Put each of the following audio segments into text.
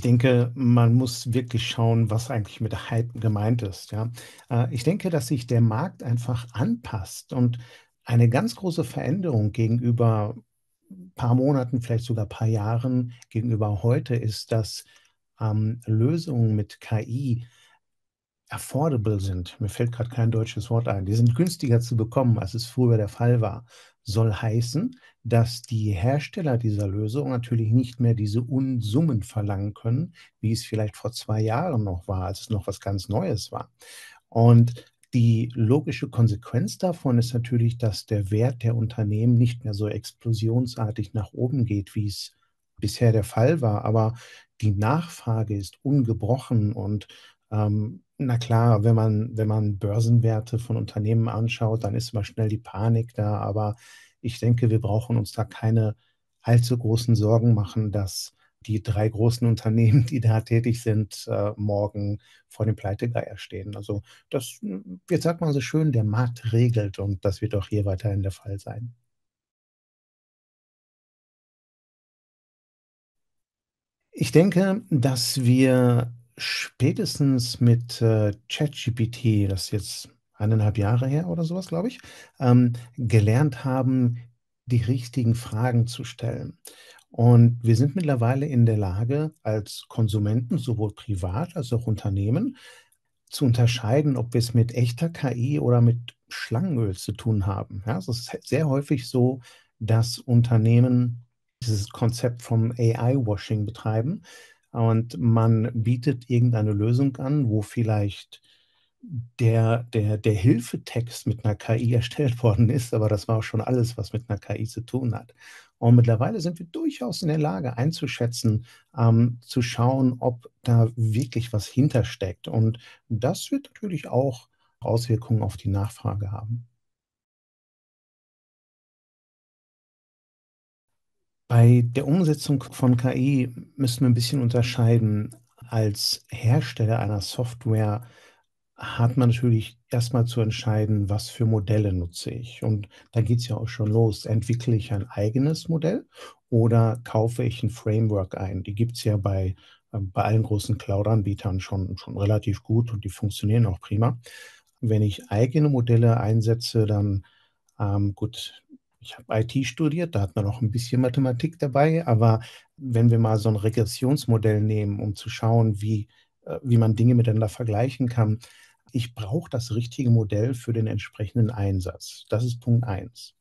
Ich denke, man muss wirklich schauen, was eigentlich mit Hype gemeint ist, ja? Äh, ich denke, dass sich der Markt einfach anpasst und eine ganz große Veränderung gegenüber paar Monaten, vielleicht sogar paar Jahren gegenüber heute ist, dass, ähm, Lösungen mit KI affordable sind. Mir fällt grad kein deutsches Wort ein. Die sind günstiger zu bekommen, als es früher der Fall war. Soll heißen, dass die Hersteller dieser Lösung natürlich nicht mehr diese Unsummen verlangen können, wie es vielleicht vor 2 Jahren noch war, als es noch was ganz Neues war. Und die logische Konsequenz davon ist natürlich, dass der Wert der Unternehmen nicht mehr so explosionsartig nach oben geht, wie es bisher der Fall war. Aber die Nachfrage ist ungebrochen und, ähm, na klar, wenn man wenn man Börsenwerte von Unternehmen anschaut, dann ist immer schnell die Panik da. Aber ich denke, wir brauchen uns da keine allzu großen Sorgen machen, dass die 3 großen Unternehmen, die da tätig sind, äh, morgen vor dem Pleitegeier stehen. Also, das wie sagt man so schön, der Markt regelt und das wird auch hier weiterhin der Fall sein. Ich denke, dass wir spätestens mit, äh, ChatGPT, das ist jetzt 1,5 Jahre her oder so was, glaube ich, ähm, gelernt haben, die richtigen Fragen zu stellen. Und wir sind mittlerweile in der Lage, als Konsumenten, sowohl privat als auch Unternehmen, zu unterscheiden, ob wir's mit echter KI oder mit Schlangenöl zu tun haben, ja? Es ist sehr häufig so, dass Unternehmen dieses Konzept vom AI-Washing betreiben und man bietet irgendeine Lösung an, wo vielleicht der der der Hilfetext mit 'ner KI erstellt worden ist, aber das war auch schon alles, was mit 'ner KI zu tun hat. Und mittlerweile sind wir durchaus in der Lage einzuschätzen, ähm, zu schauen, ob da wirklich was hintersteckt. Und das wird natürlich auch Auswirkungen auf die Nachfrage haben. Bei der Umsetzung von KI müssen wir 'n bisschen unterscheiden. Als Hersteller einer Software hat man natürlich erst mal zu entscheiden, was für Modelle nutze ich. Und da geht's ja auch schon los. Entwickle ich ein eigenes Modell oder kaufe ich 'n Framework ein? Die gibt's ja bei ähm, bei allen großen Cloud-Anbietern schon schon relativ gut und die funktionieren auch prima. Wenn ich eigene Modelle einsetze, dann ähm, gut, ich habe IT studiert, da hat man auch 'n bisschen Mathematik dabei, aber wenn wir mal so 'n Regressionsmodell nehmen, um zu schauen, wie äh, wie man Dinge miteinander vergleichen kann. Ich brauche das richtige Modell für den entsprechenden Einsatz. Das ist Punkt 1.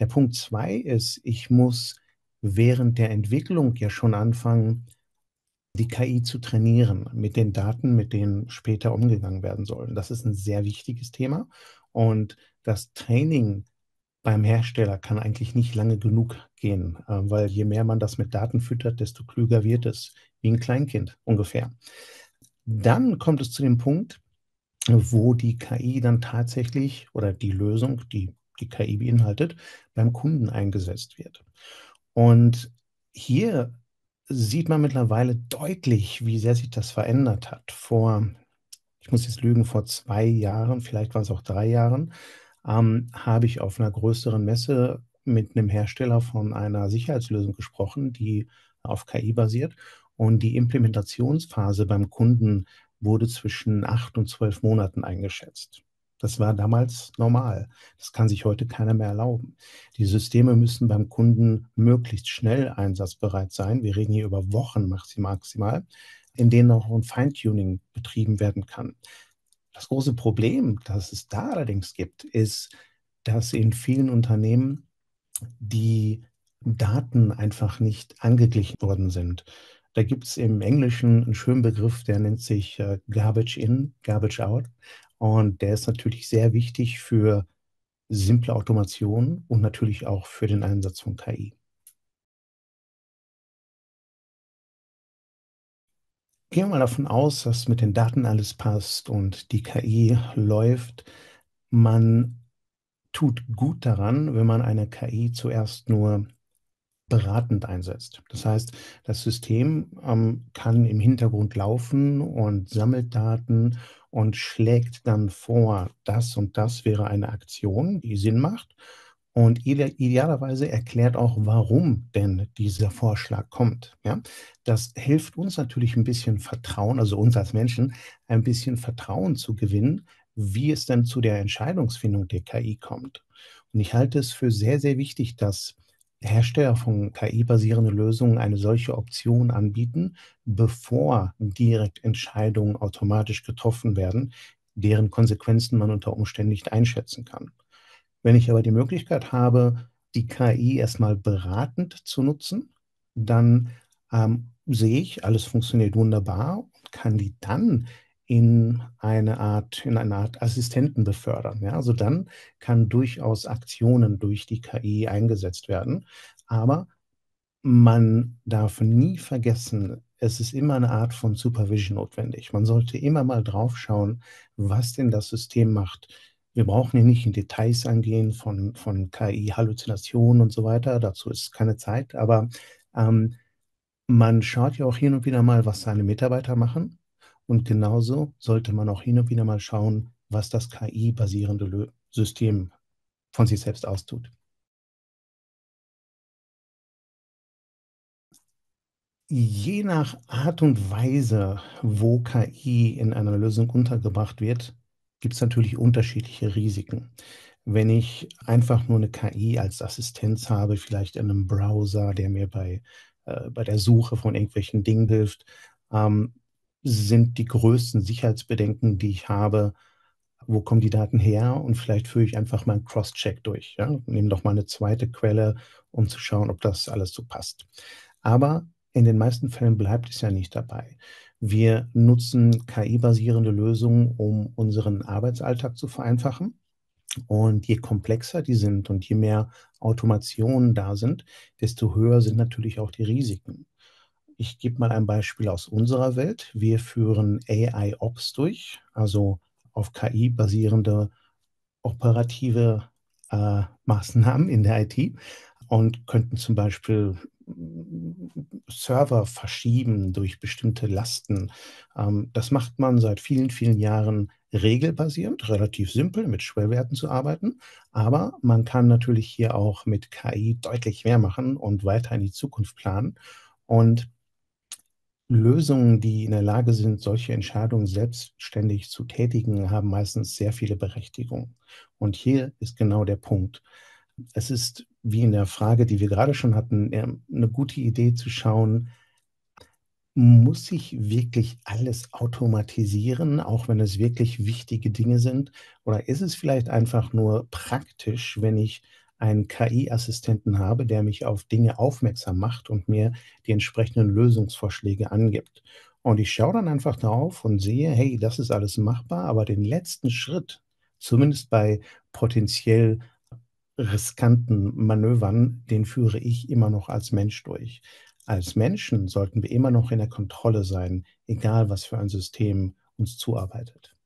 Der Punkt 2 ist, ich muss während der Entwicklung ja schon anfangen, die KI zu trainieren mit den Daten, mit denen später umgegangen werden sollen. Das ist 'n sehr wichtiges Thema und das Training beim Hersteller kann eigentlich nicht lange genug gehen, äh, weil je mehr man das mit Daten füttert, desto klüger wird es, wie 'n Kleinkind ungefähr. Dann kommt es zu dem Punkt, wo die KI dann tatsächlich oder die Lösung, die die KI beinhaltet, beim Kunden eingesetzt wird. Und hier sieht man mittlerweile deutlich, wie sehr sich das verändert hat. Vor ich muss jetzt lügen, vor 2 Jahren, vielleicht waren's auch 3 Jahren, ähm, habe ich auf 'ner größeren Messe mit 'nem Hersteller von einer Sicherheitslösung gesprochen, die auf KI basiert. Und die Implementationsphase beim Kunden wurde zwischen 8 und 12 Monaten eingeschätzt. Das war damals normal. Das kann sich heute keiner mehr erlauben. Die Systeme müssen beim Kunden möglichst schnell einsatzbereit sein. Wir reden hier über Wochen maxi maximal, in denen auch 'n Feintuning betrieben werden kann. Das große Problem, das es da allerdings gibt, ist, dass in vielen Unternehmen die Daten einfach nicht angeglichen worden sind. Da gibt's im Englischen 'n schönen Begriff, der nennt sich, äh, Garbage in, Garbage out. Und der ist natürlich sehr wichtig für simple Automation und natürlich auch für den Einsatz von KI. Gehen wir mal davon aus, dass mit den Daten alles passt und die KI läuft. Man tut gut daran, wenn man eine KI zuerst nur beratend einsetzt. Das heißt, das System, ähm, kann im Hintergrund laufen und sammelt Daten und schlägt dann vor: „Das und das wäre eine Aktion, die Sinn macht.“ Und ide idealerweise erklärt auch, warum denn dieser Vorschlag kommt, ja? Das hilft uns natürlich 'n bisschen Vertrauen also uns als Menschen, ein bisschen Vertrauen zu gewinnen, wie es denn zu der Entscheidungsfindung der KI kommt. Und ich halte es für sehr, sehr wichtig, dass Hersteller von KI-basierenden Lösungen eine solche Option anbieten, bevor direkt Entscheidungen automatisch getroffen werden, deren Konsequenzen man unter Umständen nicht einschätzen kann. Wenn ich aber die Möglichkeit habe, die KI erst mal beratend zu nutzen, dann, ähm, sehe ich, alles funktioniert wunderbar und kann die dann in eine Art in eine Art Assistenten befördern, ja? Also, dann kann durchaus Aktionen durch die KI eingesetzt werden. Aber man darf nie vergessen, es ist immer 'ne Art von Supervision notwendig. Man sollte immer mal drauf schauen, was denn das System macht. Wir brauchen hier nicht in Details eingehen von von KI-Halluzinationen und so weiter, dazu ist keine Zeit, aber, ähm, man schaut ja auch hin und wieder mal, was seine Mitarbeiter machen und genauso sollte man auch hin und wieder mal schauen, was das KI-basierende System von sich selbst austut. Je nach Art und Weise, wo KI in einer Lösung untergebracht wird, gibt's natürlich unterschiedliche Risiken. Wenn ich einfach nur 'ne KI als Assistenz habe, vielleicht in 'nem Browser, der mir bei äh, bei der Suche von irgendwelchen Dingen hilft, ähm, sind die größten Sicherheitsbedenken, die ich habe: Wo kommen die Daten her? Und vielleicht führe ich einfach mal 'n Crosscheck durch, ja? Nehme noch mal 'ne 2. Quelle, um zu schauen, ob das alles so passt. Aber in den meisten Fällen bleibt es ja nicht dabei. Wir nutzen KI-basierende Lösungen, um unseren Arbeitsalltag zu vereinfachen. Und je komplexer die sind und je mehr Automationen da sind, desto höher sind natürlich auch die Risiken. Ich gebe mal ein Beispiel aus unserer Welt. Wir führen AIOps durch, also auf KI basierende operative, äh, Maßnahmen in der IT und könnten zum Beispiel Server verschieben durch bestimmte Lasten. Ähm, das macht man seit vielen, vielen Jahren regelbasierend, relativ simpel mit Schwellwerten zu arbeiten, aber man kann natürlich hier auch mit KI deutlich mehr machen und weiter in die Zukunft planen. Und Lösungen, die in der Lage sind, solche Entscheidungen selbstständig zu tätigen, haben meistens sehr viele Berechtigung. Und hier ist genau der Punkt. Es ist wie in der Frage, die wir grade schon hatten, ähm, 'ne gute Idee zu schauen muss ich wirklich alles automatisieren, auch wenn es wirklich wichtige Dinge sind? Oder ist es vielleicht einfach nur praktisch, wenn ich einen KI-Assistenten habe, der mich auf Dinge aufmerksam macht und mir die entsprechenden Lösungsvorschläge angibt? Und ich schaue dann einfach drauf und sehe: „Hey, das ist alles machbar“, aber den letzten Schritt, zumindest bei potenziell riskanten Manövern, den führe ich immer noch als Mensch durch. Als Menschen sollten wir immer noch in der Kontrolle sein, egal was für ein System uns zuarbeitet.